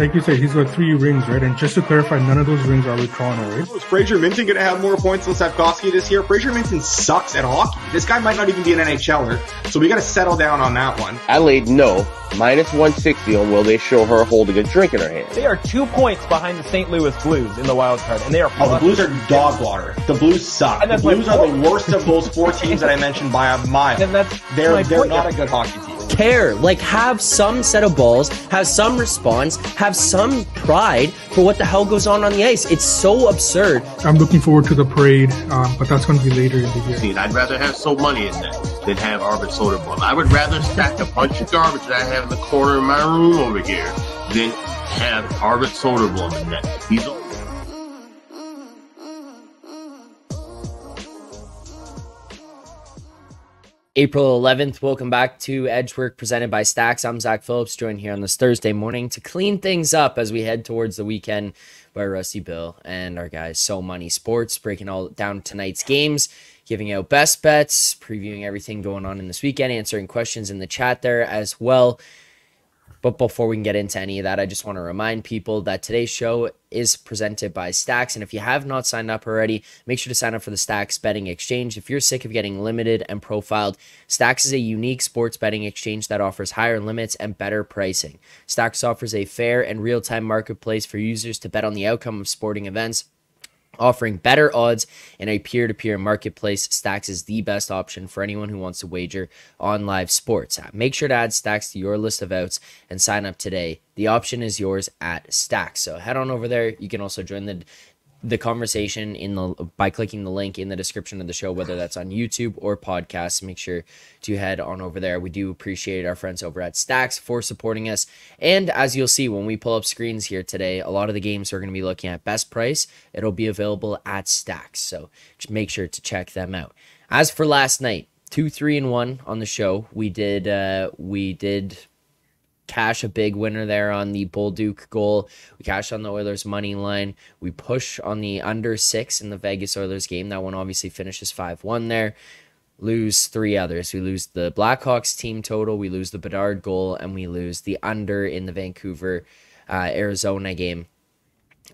like you said, he's got three rings, right? And just to clarify, none of those rings are with Toronto, right? Is Fraser Minten going to have more points than Slafkovsky this year? Fraser Minten sucks at hockey. This guy might not even be an NHLer, so we got to settle down on that one. Adelaide, no. Minus 160 on will they show her holding a drink in her hand. They are two points behind the St. Louis Blues in the wild card, and they are. Oh, the Blues are dog water. The Blues suck. And the Blues are the worst of those four teams that I mentioned by a mile. And that's they're they're not a good hockey team care. Like, have some set of balls, have some response, have some pride for what the hell goes on on the ice. It's so absurd. I'm looking forward to the parade, um, but that's going to be later in the year. I'd rather have so money in that than have Arvid Soderblom. I would rather stack a bunch of garbage that I have in the corner of my room over here than have Arvid Soderblom in that. He's April 11th, welcome back to Edgework presented by Stacks. I'm Zack Phillips, joined here on this Thursday morning to clean things up as we head towards the weekend by Rusty Bill and our guys So Money Sports, breaking all down tonight's games, giving out best bets, previewing everything going on in this weekend, answering questions in the chat there as well. But before we can get into any of that, I just want to remind people that today's show is presented by Stacks. And if you have not signed up already, make sure to sign up for the Stacks betting exchange. If you're sick of getting limited and profiled, Stacks is a unique sports betting exchange that offers higher limits and better pricing. Stacks offers a fair and real time marketplace for users to bet on the outcome of sporting events Offering better odds in a peer to peer marketplace, Stacks is the best option for anyone who wants to wager on live sports. Uh, make sure to add Stacks to your list of outs and sign up today. The option is yours at Stacks. So head on over there. You can also join the the conversation in the by clicking the link in the description of the show whether that's on youtube or podcast. Make sure to head on over there. We do appreciate our friends over at stacks for supporting us. And as you'll see when we pull up screens here today a lot of the games we're going to be looking at best price it'll be available at stacks. So just make sure to check them out. As for last night two three and one on the show we did uh we did cash a big winner there on the Bolduc goal. We cash on the Oilers money line. We push on the under six in the Vegas Oilers game. That one obviously finishes 5 1 there. Lose three others. We lose the Blackhawks team total. We lose the Bedard goal. And we lose the under in the Vancouver uh, Arizona game.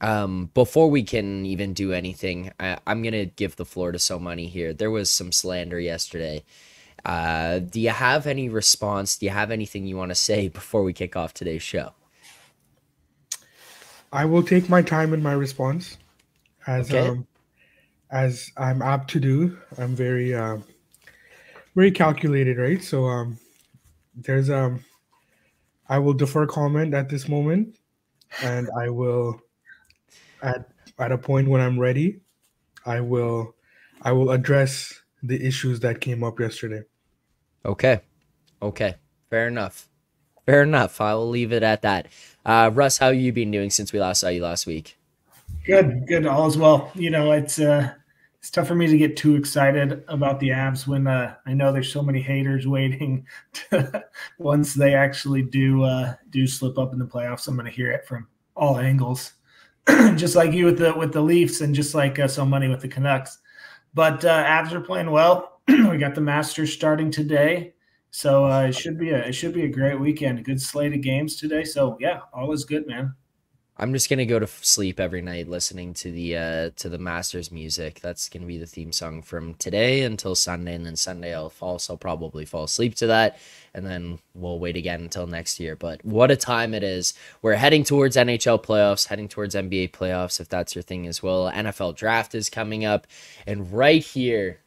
Um, before we can even do anything, I, I'm going to give the floor to So Money here. There was some slander yesterday uh, do you have any response? Do you have anything you want to say before we kick off today's show? I will take my time in my response, as okay. um, as I'm apt to do. I'm very uh, very calculated, right? So um, there's um, I will defer comment at this moment, and I will at at a point when I'm ready, I will I will address the issues that came up yesterday. Okay. Okay. Fair enough. Fair enough. I will leave it at that. Uh, Russ, how you been doing since we last saw you last week? Good, good, all as well. You know, it's uh, it's tough for me to get too excited about the Avs when uh, I know there's so many haters waiting. To, once they actually do uh, do slip up in the playoffs, I'm going to hear it from all angles, just like you with the with the Leafs, and just like uh, so many with the Canucks. But uh, Avs are playing well. we got the Masters starting today, so uh, it should be a it should be a great weekend. A good slate of games today. So yeah, all is good, man. I'm just gonna go to sleep every night listening to the uh, to the Masters music. That's gonna be the theme song from today until Sunday, and then Sunday I'll also probably fall asleep to that, and then we'll wait again until next year. But what a time it is! We're heading towards NHL playoffs, heading towards NBA playoffs, if that's your thing as well. NFL draft is coming up, and right here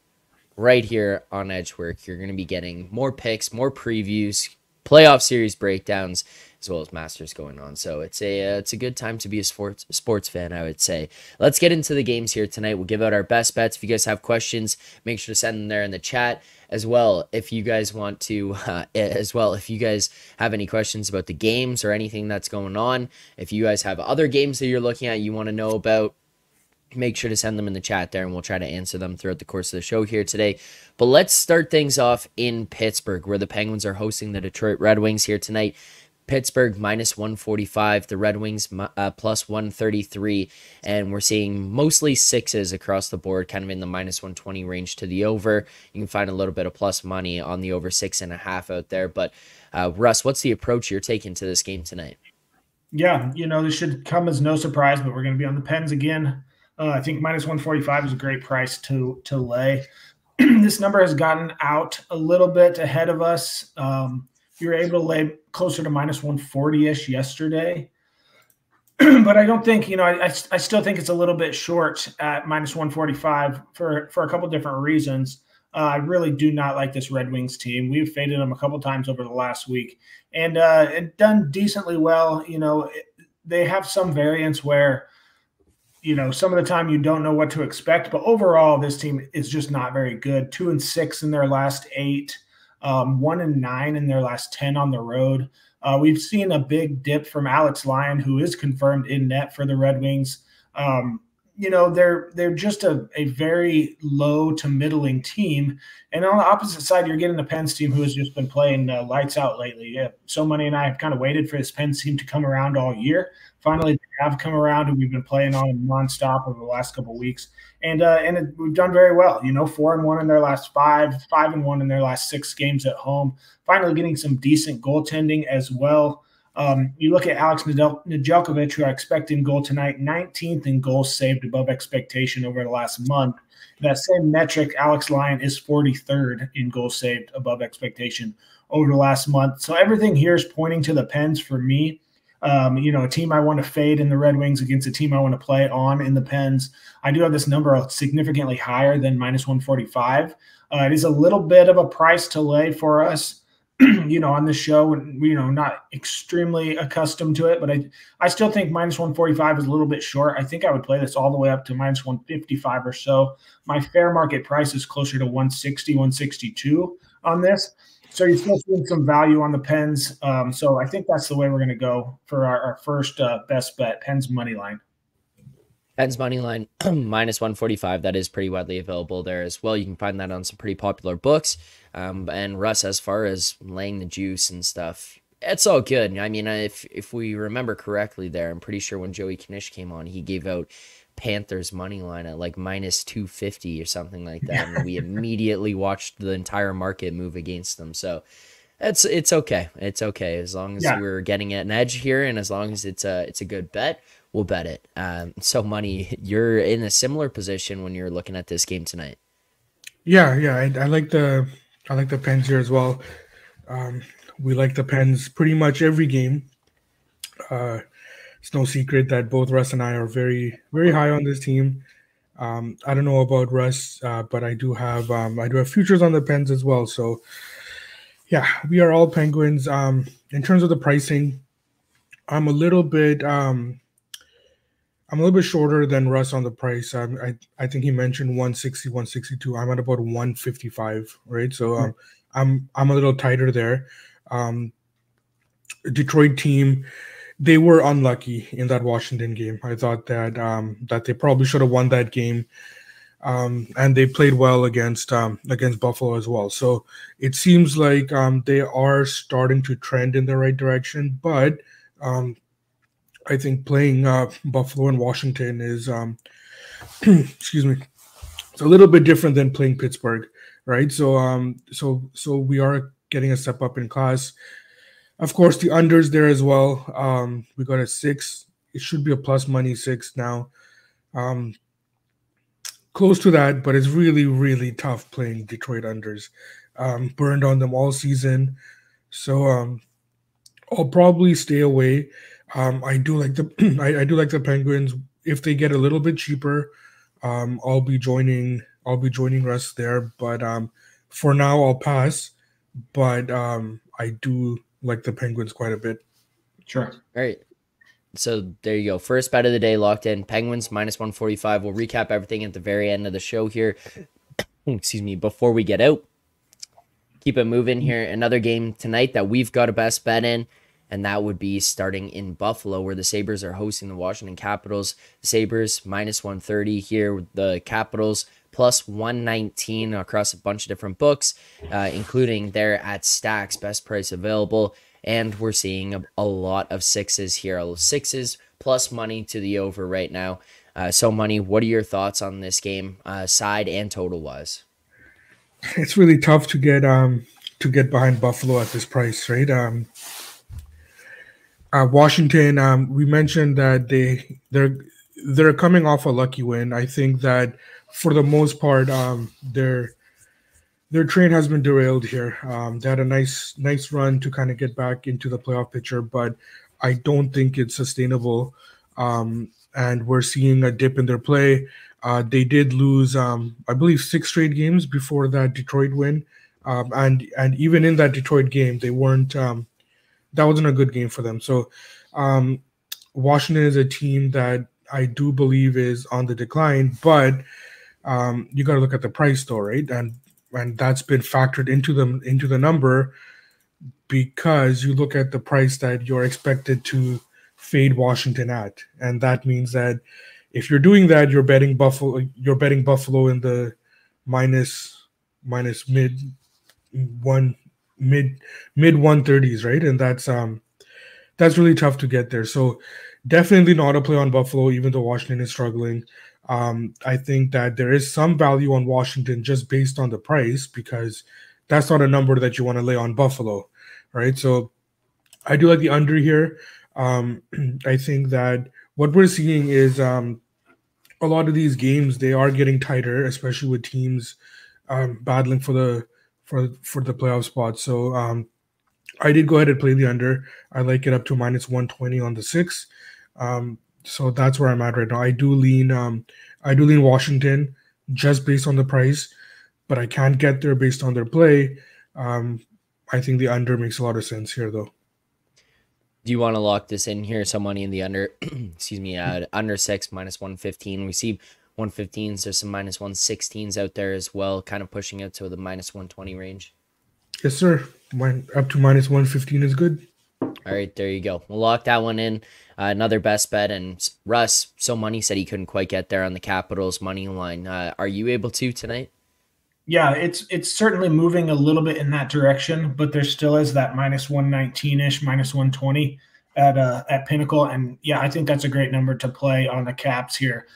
right here on Edgework. You're going to be getting more picks, more previews, playoff series breakdowns, as well as Masters going on. So it's a uh, it's a good time to be a sports sports fan, I would say. Let's get into the games here tonight. We'll give out our best bets. If you guys have questions, make sure to send them there in the chat as well. If you guys want to, uh, as well, if you guys have any questions about the games or anything that's going on, if you guys have other games that you're looking at, you want to know about make sure to send them in the chat there and we'll try to answer them throughout the course of the show here today. But let's start things off in Pittsburgh, where the Penguins are hosting the Detroit Red Wings here tonight. Pittsburgh minus 145, the Red Wings uh, plus 133, and we're seeing mostly sixes across the board, kind of in the minus 120 range to the over. You can find a little bit of plus money on the over six and a half out there. But uh, Russ, what's the approach you're taking to this game tonight? Yeah, you know, this should come as no surprise, but we're going to be on the Pens again. Uh, I think minus 145 is a great price to to lay. this number has gotten out a little bit ahead of us. Um, were able to lay closer to minus 140 ish yesterday. but I don't think, you know, I, I, still think it's a little bit short at minus 145 for, for a couple different reasons. Uh, I really do not like this Red Wings team. We've faded them a couple times over the last week and, uh, and done decently well. You know, they have some variance where you know, some of the time you don't know what to expect. But overall, this team is just not very good. Two and six in their last eight, um, one and nine in their last 10 on the road. Uh, we've seen a big dip from Alex Lyon, who is confirmed in net for the Red Wings. Um, you know they're they're just a, a very low to middling team. And on the opposite side you're getting the pens team who has just been playing uh, lights out lately. Yeah so money and i have kind of waited for this pens team to come around all year. Finally they have come around and we've been playing on nonstop over the last couple weeks. And uh, and it, we've done very well you know four and one in their last five five and one in their last six games at home. Finally getting some decent goaltending as well um, you look at Alex Nedeljkovic, who I expect in goal tonight, 19th in goals saved above expectation over the last month. That same metric, Alex Lyon is 43rd in goals saved above expectation over the last month. So everything here is pointing to the Pens for me. Um, you know, a team I want to fade in the Red Wings against a team I want to play on in the Pens. I do have this number significantly higher than minus 145. Uh, it is a little bit of a price to lay for us. you know, on this show, and you know, not extremely accustomed to it, but I I still think minus 145 is a little bit short. I think I would play this all the way up to minus 155 or so. My fair market price is closer to 160, 162 on this. So you're still seeing some value on the Pens. Um, so I think that's the way we're going to go for our, our first uh, best bet, Pens money line. Pens money line minus 145. That is pretty widely available there as well. You can find that on some pretty popular books. Um, and Russ, as far as laying the juice and stuff, it's all good. I mean, if if we remember correctly, there, I'm pretty sure when Joey Knish came on, he gave out Panthers money line at like minus 250 or something like that, and we immediately watched the entire market move against them. So it's it's okay. It's okay as long as yeah. we're getting an edge here, and as long as it's a it's a good bet, we'll bet it. Um, so money, you're in a similar position when you're looking at this game tonight. Yeah, yeah, I, I like the I like the Pens here as well. Um, we like the Pens pretty much every game. Uh, it's no secret that both Russ and I are very, very high on this team. Um, I don't know about Russ, uh, but I do have um, I do have futures on the Pens as well. So, yeah, we are all Penguins. Um, in terms of the pricing, I'm a little bit um, I'm a little bit shorter than Russ on the price. Um, I I think he mentioned 160, 162. I'm at about 155, right? So um, I'm I'm a little tighter there. Um, Detroit team, they were unlucky in that Washington game. I thought that um, that they probably should have won that game. Um, and they played well against um, against Buffalo as well. So it seems like um, they are starting to trend in the right direction, but um, I think playing uh, Buffalo and Washington is, um, excuse me, it's a little bit different than playing Pittsburgh, right? So, um, so, so we are getting a step up in class. Of course, the unders there as well. Um, we got a six. It should be a plus money six now. Um, close to that, but it's really, really tough playing Detroit unders. Um, burned on them all season, so um, I'll probably stay away. Um, I do like the I, I, do like the Penguins. If they get a little bit cheaper, um, I'll be joining I'll be joining Russ there. But um, for now, I'll pass. But um, I do like the Penguins quite a bit. Sure. All right. So there you go. First bet of the day locked in. Penguins minus 145. We'll recap everything at the very end of the show here. Excuse me. Before we get out, keep it moving here. Another game tonight that we've got a best bet in and that would be starting in Buffalo, where the Sabres are hosting the Washington Capitals. Sabres minus 130 here, with the Capitals plus 119 across a bunch of different books, uh, including there at Stacks, best price available. and we're seeing a, a lot of sixes here. Sixes plus money to the over right now. Uh, so, money. What are your thoughts on this game, uh, side and total wise? It's really tough to get um to get behind Buffalo at this price, right? Um, uh, Washington. Um, we mentioned that they they're they're coming off a lucky win. I think that for the most part, um, their their train has been derailed here. Um, they had a nice nice run to kind of get back into the playoff picture, but I don't think it's sustainable. Um, and we're seeing a dip in their play. Uh, they did lose, um, I believe, six straight games before that Detroit win, um, and and even in that Detroit game, they weren't. Um, that wasn't a good game for them. So, um, Washington is a team that I do believe is on the decline, but um, you got to look at the price though, right? And and that's been factored into them into the number because you look at the price that you're expected to fade Washington at, and that means that if you're doing that, you're betting Buffalo. You're betting Buffalo in the minus minus mid one mid mid one thirties, right? And that's um that's really tough to get there. So definitely not a play on Buffalo, even though Washington is struggling. Um, I think that there is some value on Washington just based on the price because that's not a number that you want to lay on Buffalo, right? So I do like the under here. Um, I think that what we're seeing is um, a lot of these games they are getting tighter, especially with teams um, battling for the for for the playoff spot. So um, I did go ahead and play the under. I like it up to minus one twenty on the six. Um, so that's where I'm at right now. I do lean um I do lean Washington just based on the price, but I can't get there based on their play. Um, I think the under makes a lot of sense here though. Do you want to lock this in here? Some money in the under, excuse me, uh, under six minus one fifteen. We see one fifteens. There's some minus minus one sixteens out there as well, kind of pushing it to the minus one twenty range. Yes, sir. Mine up to minus one fifteen is good. All right, there you go. We'll lock that one in. Uh, another best bet. And Russ, so money said he couldn't quite get there on the Capitals money line. Uh, are you able to tonight? Yeah, it's it's certainly moving a little bit in that direction, but there still is that minus one nineteen ish, minus one twenty at uh, at Pinnacle, and yeah, I think that's a great number to play on the Caps here.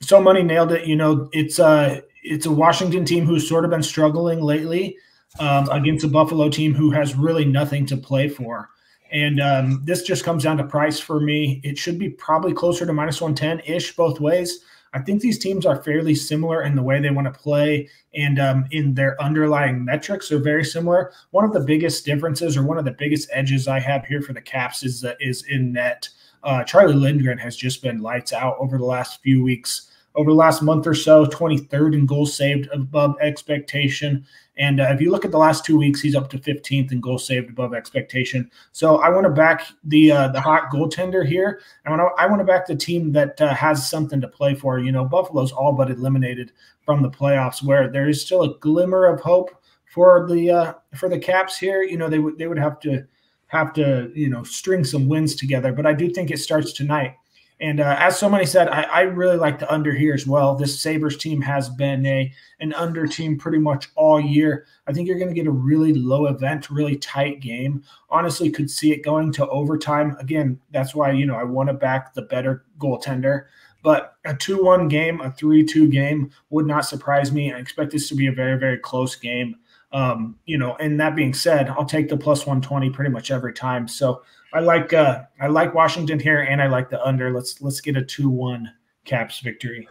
So money nailed it. You know, it's a it's a Washington team who's sort of been struggling lately um, against a Buffalo team who has really nothing to play for. And um, this just comes down to price for me. It should be probably closer to minus 110 ish both ways. I think these teams are fairly similar in the way they want to play and um, in their underlying metrics are very similar. One of the biggest differences or one of the biggest edges I have here for the Caps is, uh, is in net. Uh, Charlie Lindgren has just been lights out over the last few weeks over the last month or so, 23rd in goals saved above expectation. And uh, if you look at the last two weeks, he's up to 15th in goals saved above expectation. So I want to back the uh, the hot goaltender here. I want to I want to back the team that uh, has something to play for. You know, Buffalo's all but eliminated from the playoffs, where there is still a glimmer of hope for the uh, for the Caps here. You know, they would they would have to have to you know string some wins together, but I do think it starts tonight. And uh, as somebody said, I, I, really like the under here as well. This Sabres team has been a an under team pretty much all year. I think you're going to get a really low event, really tight game. Honestly, could see it going to overtime. Again, that's why you know I want to back the better goaltender. But a 2 1 game, a 3 2 game would not surprise me. I expect this to be a very, very close game. Um, you know, and that being said, I'll take the plus 120 pretty much every time. So I like uh I like Washington here and I like the under. Let's let's get a 2-1 Caps victory.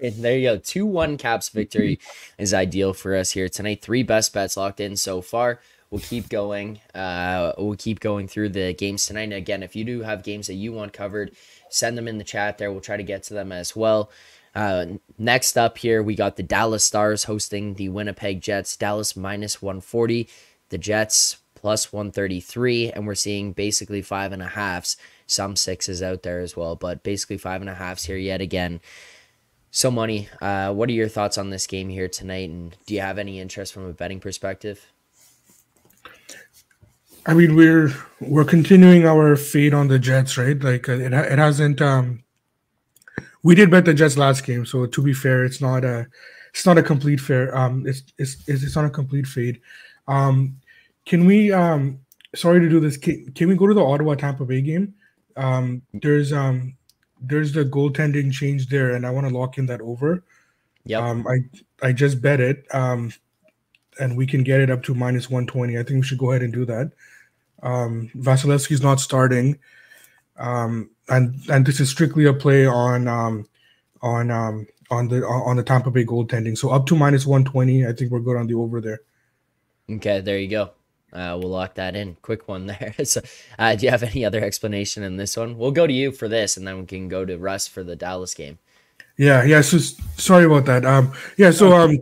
And there you go. 2 1 Caps victory is ideal for us here tonight. Three best bets locked in so far. We'll keep going. Uh, we'll keep going through the games tonight. And again, if you do have games that you want covered, send them in the chat there. We'll try to get to them as well. Uh, next up here, we got the Dallas Stars hosting the Winnipeg Jets. Dallas minus 140. The Jets plus 133. And we're seeing basically five and a halves, some sixes out there as well, but basically five and a halves here yet again. So, Money, uh, what are your thoughts on this game here tonight? And do you have any interest from a betting perspective? I mean, we're we're continuing our fade on the Jets, right? Like uh, it, it hasn't um we did bet the Jets last game, so to be fair, it's not a it's not a complete fair. Um, it's it's it's not a complete fade. Um, can we um sorry to do this. Can, can we go to the Ottawa Tampa Bay game? Um, there's um, there's the goaltending change there, and I want to lock in that over. Yeah. Um, I I just bet it. Um, and we can get it up to minus 120. I think we should go ahead and do that. Um, Vasilevskiy's not starting. Um, and and this is strictly a play on um, on um, on the on the Tampa Bay goaltending. So up to minus 120. I think we're good on the over there. Okay, there you go. Uh, we'll lock that in. Quick one there. so, uh, do you have any other explanation in this one? We'll go to you for this, and then we can go to Russ for the Dallas game. Yeah, yeah. So sorry about that. Um, yeah. So um,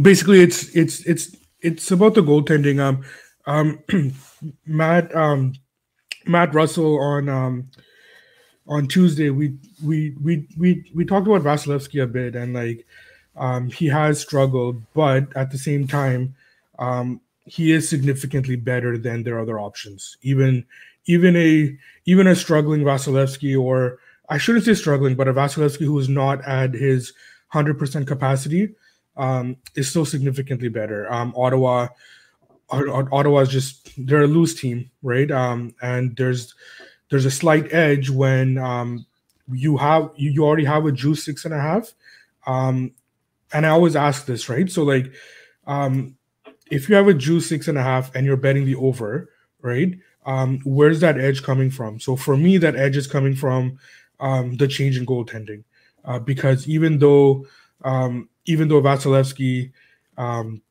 basically, it's it's it's it's about the goaltending. Um, um, Matt um, Matt Russell on um on Tuesday we we we we we talked about Vasilevskiy a bit and like um he has struggled, but at the same time, um he is significantly better than their other options. Even even a even a struggling Vasilevskiy or I shouldn't say struggling, but a Vasilevskiy who is not at his hundred percent capacity um, is still significantly better. Um, Ottawa, Ottawa is just they're a loose team, right? Um, and there's there's a slight edge when um, you have you, you already have a juice six and a half. Um, and I always ask this, right? So like, um, if you have a juice six and a half and you're betting the over, right? Um, where's that edge coming from? So for me, that edge is coming from um, the change in goaltending, uh, because even though um, even though Vasilevskiy um,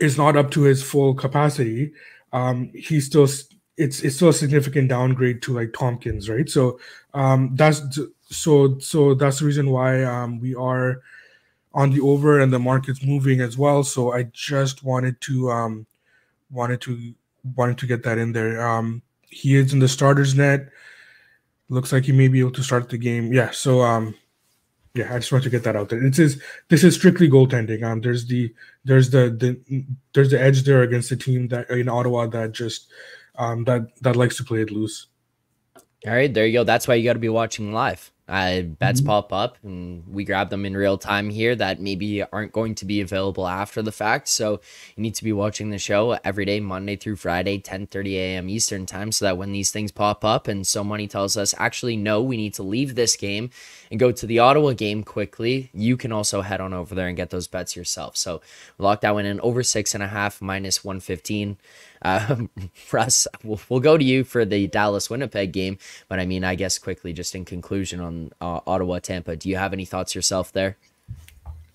is not up to his full capacity, um, he's still it's it's still a significant downgrade to like Tomkins, right? So um, that's so so that's the reason why um, we are on the over and the market's moving as well. So I just wanted to um, wanted to wanted to get that in there. Um, he is in the starters net. Looks like he may be able to start the game. Yeah. So um, yeah, I just want to get that out there. This is this is strictly goaltending. Um, there's the there's the the there's the edge there against the team that in Ottawa that just um, that that likes to play it loose. All right, there you go. That's why you got to be watching live. Uh, bets mm-hmm. pop up and we grab them in real time here that maybe aren't going to be available after the fact. So you need to be watching the show every day, Monday through Friday, 10 30 a.m. Eastern time, so that when these things pop up and so money tells us, actually, no, we need to leave this game and go to the Ottawa game quickly, you can also head on over there and get those bets yourself. So lock that one in over six and a half minus 115. Uh, Russ, we'll, we'll go to you for the Dallas Winnipeg game. But I mean, I guess quickly, just in conclusion on uh, Ottawa Tampa, do you have any thoughts yourself there?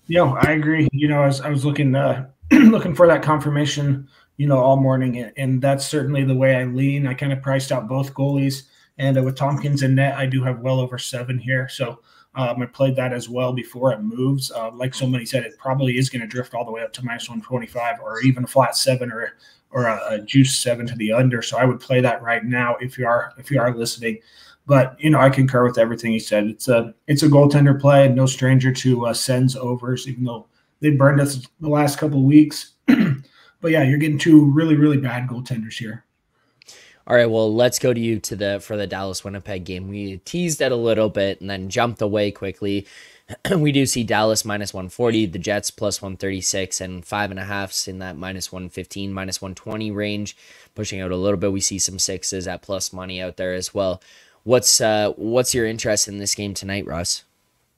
Yeah, I agree. You know, I was, I was looking uh, looking for that confirmation, you know, all morning, and that's certainly the way I lean. I kind of priced out both goalies, and uh, with Tomkins and net, I do have well over seven here. So um, I played that as well before it moves. Uh, like somebody said, it probably is going to drift all the way up to minus 125 or even a flat seven or or a, a, juice seven to the under. So I would play that right now if you are if you are listening. But you know, I concur with everything he said. It's a it's a goaltender play, no stranger to uh, Sens overs, even though they burned us the last couple of weeks. but yeah, you're getting two really really bad goaltenders here. All right, well, let's go to you to the for the Dallas Winnipeg game. We teased it a little bit and then jumped away quickly. we do see Dallas minus 140, the Jets plus 136, and five and a halfs in that minus 115, minus 120 range. Pushing out a little bit, we see some sixes at plus money out there as well. What's uh what's your interest in this game tonight, Russ?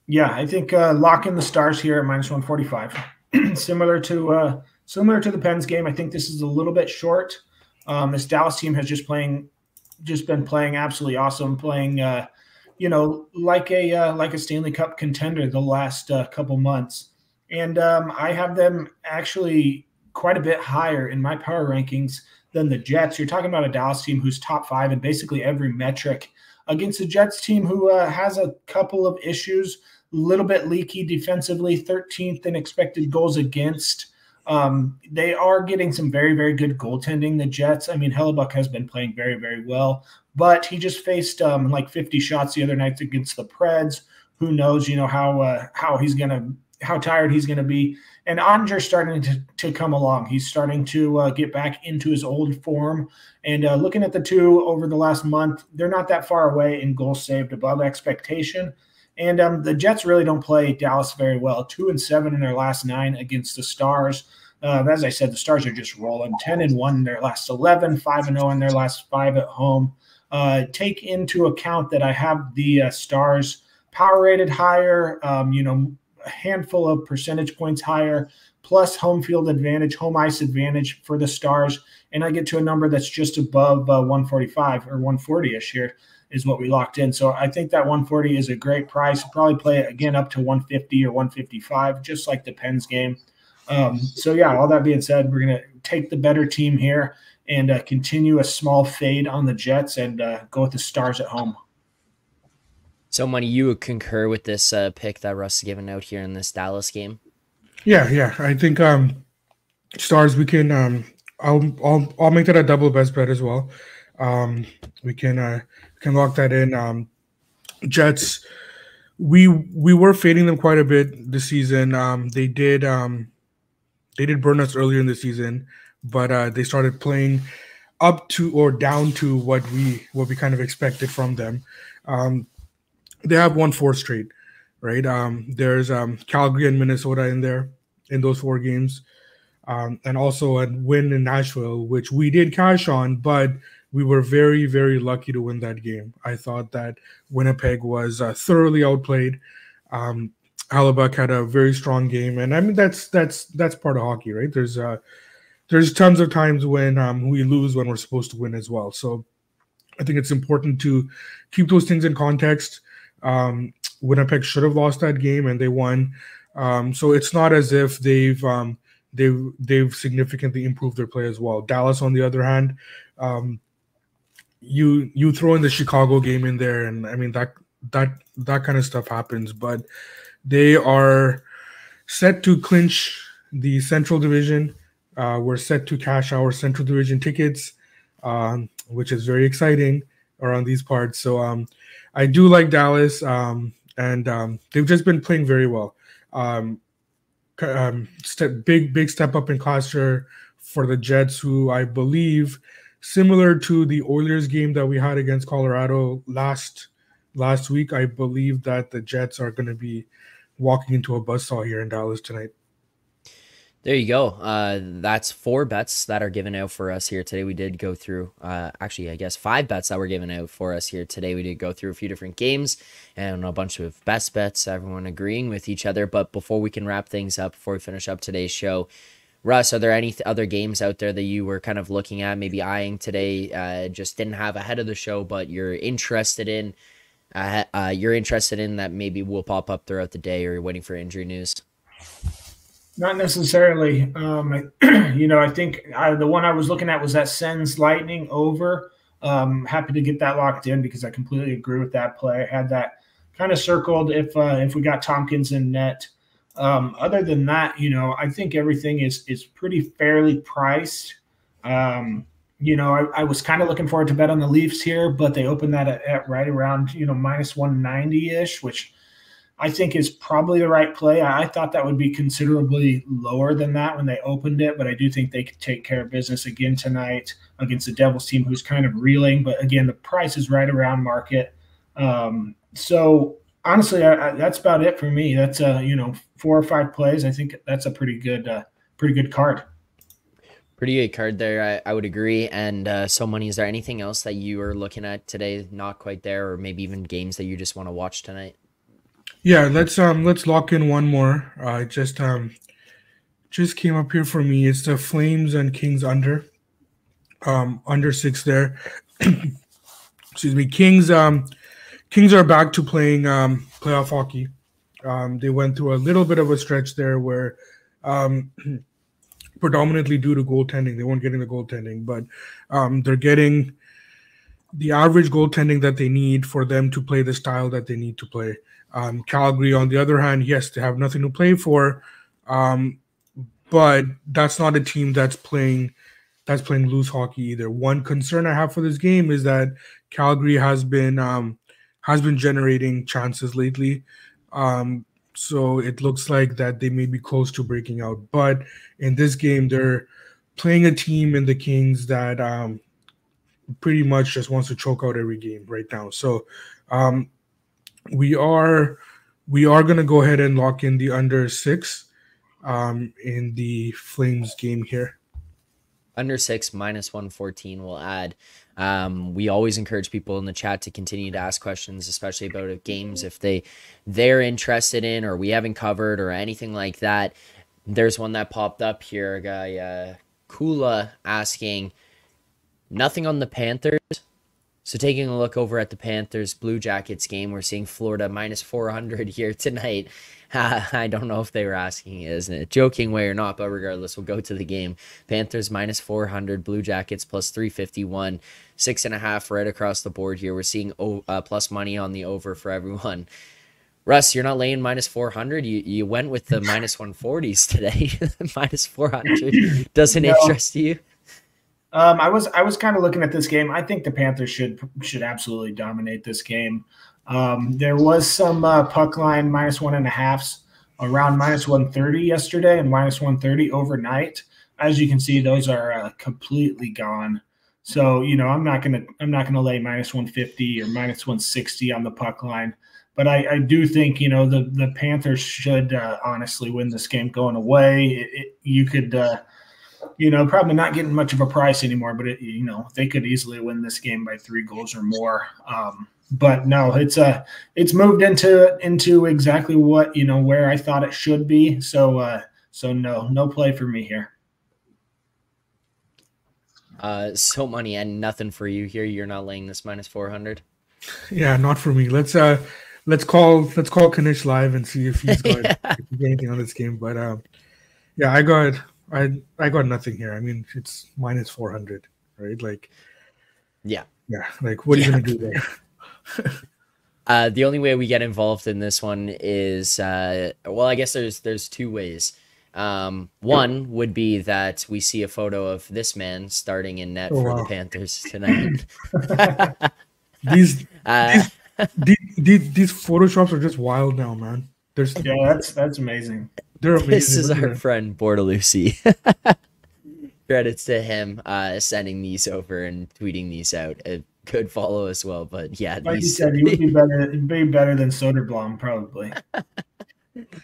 Yeah, I think uh, lock in the stars here at minus 145. similar to uh similar to the Pens game. I think this is a little bit short. Um, this Dallas team has just playing just been playing absolutely awesome, playing uh you know, like a uh, like a Stanley Cup contender the last uh, couple months, and um, I have them actually quite a bit higher in my power rankings than the Jets. You're talking about a Dallas team who's top five in basically every metric against a Jets team who uh, has a couple of issues, a little bit leaky defensively, 13th in expected goals against. Um, they are getting some very, very good goaltending. The Jets. I mean, Hellebuyck has been playing very, very well, but he just faced um, like 50 shots the other night against the Preds. Who knows? You know how uh, how he's gonna how tired he's gonna be. And Oettinger's starting to, to come along. He's starting to uh, get back into his old form. And uh, looking at the two over the last month, they're not that far away in goals saved above expectation. And um, the Jets really don't play Dallas very well. Two and seven in their last nine against the Stars. uh, as I said, the Stars are just rolling 10 and 1 in their last 11, 5 and 0 in their last five at home. Uh, take into account that I have the uh, Stars power rated higher, um, you know, a handful of percentage points higher, plus home field advantage, home ice advantage for the Stars. And I get to a number that's just above uh, 145 or 140 ish here is what we locked in. So I think that 140 is a great price. will probably play it again up to 150 or 155, just like the Pens game. Um, so yeah, all that being said, we're gonna take the better team here and uh, continue a small fade on the Jets and uh, go with the Stars at home. So, money, you would concur with this uh, pick that Russ is giving out here in this Dallas game? Yeah, yeah. I think um, Stars. We can. Um, I'll I'll I'll make that a double best bet as well. Um, we can uh, can lock that in. Um, Jets. We we were fading them quite a bit this season. Um, they did um, they did burn us earlier in the season, but uh, they started playing up to or down to what we what we kind of expected from them. Um, they have won four straight, right? Um, there's um, Calgary and Minnesota in there in those four games, um, and also a win in Nashville, which we did cash on, but we were very very lucky to win that game. I thought that Winnipeg was uh, thoroughly outplayed. Um, Hellebuyck had a very strong game, and I mean that's that's that's part of hockey, right? There's uh there's tons of times when um, we lose when we're supposed to win as well. So I think it's important to keep those things in context. Um, Winnipeg should have lost that game, and they won. Um, so it's not as if they've um, they've they've significantly improved their play as well. Dallas, on the other hand, um, you you throw in the Chicago game in there, and I mean that that that kind of stuff happens, but they are set to clinch the Central Division. Uh, we're set to cash our Central Division tickets, um, which is very exciting around these parts. So um, I do like Dallas, um, and um, they've just been playing very well. Um, um, step, big big step up in posture for the Jets, who I believe, similar to the Oilers game that we had against Colorado last last week, I believe that the Jets are going to be walking into a buzzsaw here in Dallas tonight. There you go. Uh, that's four bets that are given out for us here today. We did go through, uh, actually, I guess five bets that were given out for us here today. We did go through a few different games and a bunch of best bets, everyone agreeing with each other. But before we can wrap things up, before we finish up today's show, Russ, are there any th- other games out there that you were kind of looking at, maybe eyeing today, uh, just didn't have ahead of the show, but you're interested in? uh, uh, you're interested in that maybe will pop up throughout the day or you're waiting for injury news? Not necessarily. Um, I, you know, I think I, the one I was looking at was that Sens Lightning over. Um, happy to get that locked in because I completely agree with that play. I had that kind of circled if uh, if we got Tomkins in net. Um, other than that, you know, I think everything is is pretty fairly priced. Um, you know, I, I was kind of looking forward to bet on the Leafs here, but they opened that at, at right around, you know, minus 190 ish, which I think is probably the right play. I, I thought that would be considerably lower than that when they opened it, but I do think they could take care of business again tonight against the Devils team who's kind of reeling. But again, the price is right around market. Um, so honestly, I, I, that's about it for me. That's uh, you know, four or five plays. I think that's a pretty good, uh, pretty good card. Pretty good card there. I, I would agree. And uh, so, money. Is there anything else that you are looking at today? Not quite there, or maybe even games that you just want to watch tonight? Yeah, let's um let's lock in one more. Uh, just um just came up here for me. It's the Flames and Kings under um under six there. Excuse me. Kings um Kings are back to playing um playoff hockey. Um, they went through a little bit of a stretch there where um predominantly due to goaltending. They weren't getting the goaltending, but um, they're getting the average goaltending that they need for them to play the style that they need to play. Um, Calgary, on the other hand, yes, they have nothing to play for, um, but that's not a team that's playing that's playing loose hockey either. One concern I have for this game is that Calgary has been um, has been generating chances lately. Um, so it looks like that they may be close to breaking out. But in this game, they're playing a team in the Kings that um, pretty much just wants to choke out every game right now. So um, we are we are going to go ahead and lock in the under six. um, in the Flames game here. Under six minus 114 will add. Um, we always encourage people in the chat to continue to ask questions, especially about games if they they're interested in or we haven't covered or anything like that. There's one that popped up here, a guy uh, Kula asking nothing on the Panthers. So taking a look over at the Panthers Blue Jackets game, we're seeing Florida minus 400 here tonight. I don't know if they were asking is it a joking way or not, but regardless, we'll go to the game. Panthers minus 400, Blue Jackets plus 351, six and a half right across the board here. We're seeing uh, plus money on the over for everyone. Russ, you're not laying minus 400. You you went with the minus 140s today. minus 400 doesn't no. interest you. Um, I was I was kind of looking at this game. I think the Panthers should should absolutely dominate this game. Um, there was some uh, puck line minus one and a halfs around minus one thirty yesterday and minus one thirty overnight. As you can see, those are uh, completely gone. So you know I'm not gonna I'm not gonna lay minus one fifty or minus one sixty on the puck line. But I, I, do think you know the the Panthers should uh, honestly win this game going away. It, it, you could uh, you know, probably not getting much of a price anymore, but it, you know, they could easily win this game by three goals or more. Um, but no, it's a uh, it's moved into into exactly what you know where I thought it should be. So uh, so no, no play for me here. Uh, so money and nothing for you here. You're not laying this minus four hundred. Yeah, not for me. Let's uh, let's call let's call Knish live and see if he's got, yeah. anything on this game. But um, yeah, I got I I got nothing here. I mean, it's minus four hundred, right? Like, yeah, yeah. Like, what are you gonna do there? uh, the only way we get involved in this one is, uh, well, I guess there's there's two ways. Um, one would be that we see a photo of this man starting in net oh, for wow. the Panthers tonight. these, uh, these, these, these photoshops are just wild now, man. There's yeah, that's that's amazing. They're amazing. This is our friend Bortolucci. Credits to him uh, sending these over and tweeting these out. A good follow as well. But yeah, like these... you said, he would be better. Be better than Soderblom probably.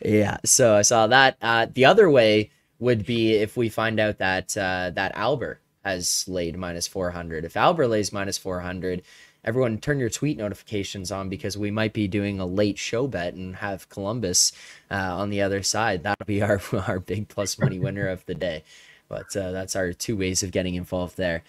yeah. So I saw that. Uh, the other way would be if we find out that uh, that Albert has laid minus 400. If Albert lays minus 400, everyone turn your tweet notifications on because we might be doing a late show bet and have Columbus uh, on the other side. That'll be our our big plus money winner of the day. But uh, that's our two ways of getting involved there.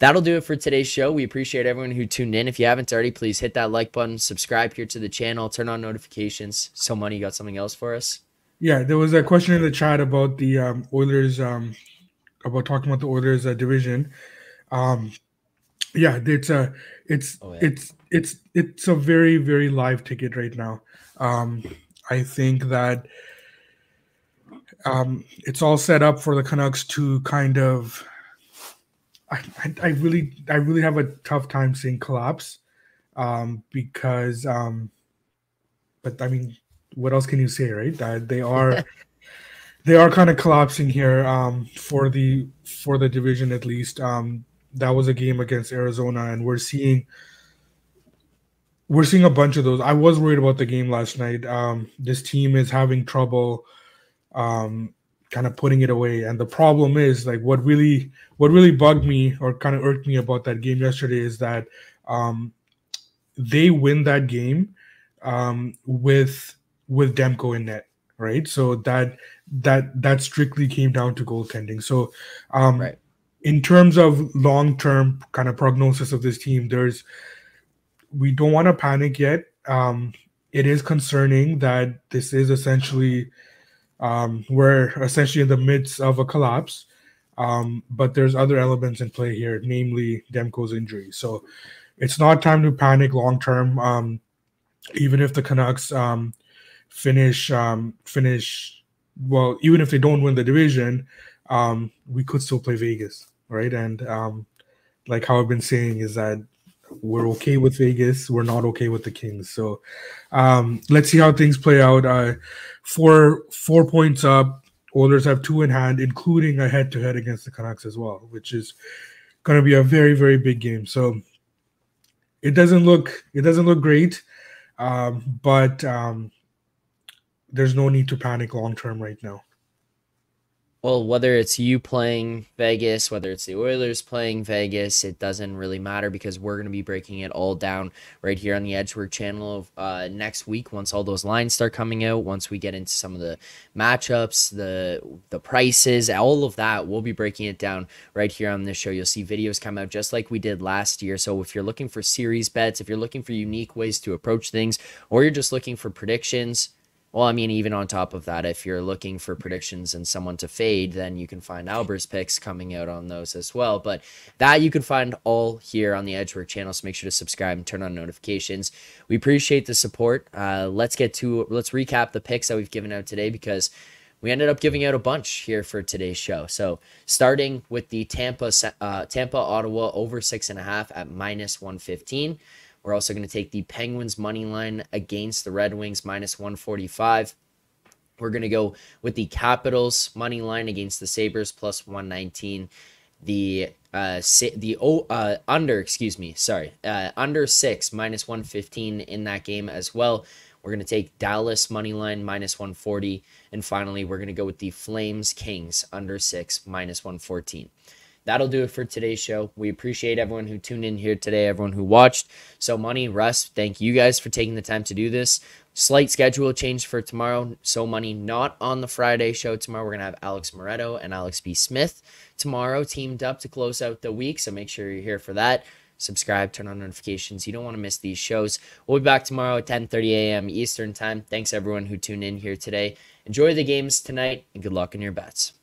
That'll do it for today's show. We appreciate everyone who tuned in. If you haven't already, please hit that like button, subscribe here to the channel, turn on notifications. So, Money, got something else for us? Yeah, there was a question in the chat about the um, Oilers, um, about talking about the Oilers uh, division. Um, yeah, it's a it's oh, yeah. it's it's it's a very very live ticket right now. Um, I think that um, it's all set up for the Canucks to kind of. I, I, I really I really have a tough time seeing collapse um, because um, but I mean what else can you say right that they are they are kind of collapsing here um, for the for the division at least um, that was a game against Arizona, and we're seeing we're seeing a bunch of those. I was worried about the game last night. Um, this team is having trouble um, kind of putting it away, and the problem is like what really what really bugged me or kind of irked me about that game yesterday is that um, they win that game um, with with Demko in net, right? So that that that strictly came down to goaltending. So um, right in terms of long term kind of prognosis of this team, there's we don't want to panic yet. Um, it is concerning that this is essentially um, we're essentially in the midst of a collapse. Um, but there's other elements in play here, namely Demko's injury. So it's not time to panic long term. Um, even if the Canucks um, finish um, finish well, even if they don't win the division, um, we could still play Vegas, right? And um, like how I've been saying is that we're okay with Vegas, we're not okay with the Kings. So um, let's see how things play out. Uh, four four points up. Oilers have two in hand, including a head-to-head against the Canucks as well, which is going to be a very very big game. So it doesn't look it doesn't look great, um, but um, there's no need to panic long term right now. Well, whether it's you playing Vegas, whether it's the Oilers playing Vegas, it doesn't really matter because we're going to be breaking it all down right here on the Edgework channel uh, next week once all those lines start coming out. Once we get into some of the matchups, the the prices, all of that, we'll be breaking it down right here on this show. You'll see videos come out just like we did last year. So if you're looking for series bets, if you're looking for unique ways to approach things, or you're just looking for predictions, well, I mean, even on top of that, if you're looking for predictions and someone to fade, then you can find Alber's picks coming out on those as well. But that you can find all here on the Edgework channel. So make sure to subscribe and turn on notifications. We appreciate the support. Uh, let's get to let's recap the picks that we've given out today because we ended up giving out a bunch here for today's show. So starting with the Tampa uh, Tampa Ottawa over six and a half at minus one fifteen. We're also going to take the Penguins money line against the Red Wings minus 145. We're going to go with the Capitals money line against the Sabres plus 119. The uh the oh uh under excuse me sorry uh under six minus 115 in that game as well we're going to take dallas money line minus 140 and finally we're going to go with the flames kings under six minus 114 that'll do it for today's show. We appreciate everyone who tuned in here today, everyone who watched. So, Money, Russ, thank you guys for taking the time to do this. Slight schedule change for tomorrow. So, Money not on the Friday show tomorrow. We're going to have Alex Moretto and Alex B. Smith tomorrow teamed up to close out the week. So, make sure you're here for that subscribe, turn on notifications. You don't want to miss these shows. We'll be back tomorrow at 10:30 a.m. Eastern Time. Thanks everyone who tuned in here today. Enjoy the games tonight and good luck in your bets.